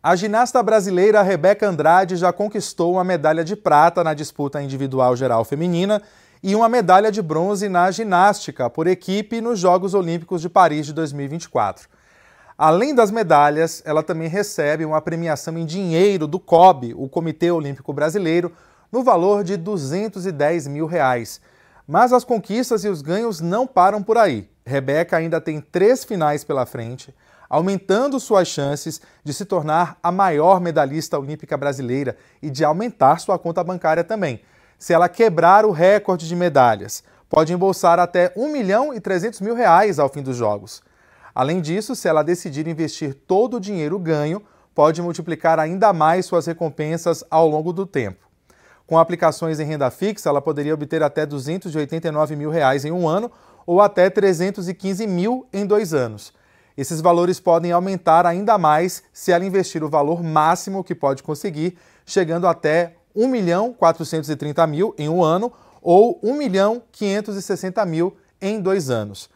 A ginasta brasileira Rebeca Andrade já conquistou uma medalha de prata na disputa individual geral feminina e uma medalha de bronze na ginástica por equipe nos Jogos Olímpicos de Paris de 2024. Além das medalhas, ela também recebe uma premiação em dinheiro do COB, o Comitê Olímpico Brasileiro, no valor de 210 mil reais. Mas as conquistas e os ganhos não param por aí. Rebeca ainda tem três finais pela frente aumentando suas chances de se tornar a maior medalhista olímpica brasileira e de aumentar sua conta bancária também. Se ela quebrar o recorde de medalhas, pode embolsar até 1 milhão e 300 mil reais ao fim dos Jogos. Além disso, se ela decidir investir todo o dinheiro ganho, pode multiplicar ainda mais suas recompensas ao longo do tempo. Com aplicações em renda fixa, ela poderia obter até 289 mil reais em um ano ou até 315 mil em dois anos. Esses valores podem aumentar ainda mais se ela investir o valor máximo que pode conseguir, chegando até 1 milhão 430 mil em um ano ou 1 milhão 560 mil em dois anos.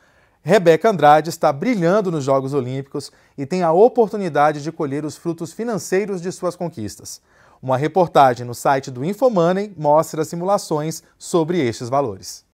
Rebeca Andrade está brilhando nos Jogos Olímpicos e tem a oportunidade de colher os frutos financeiros de suas conquistas. Uma reportagem no site do Infomoney mostra simulações sobre estes valores.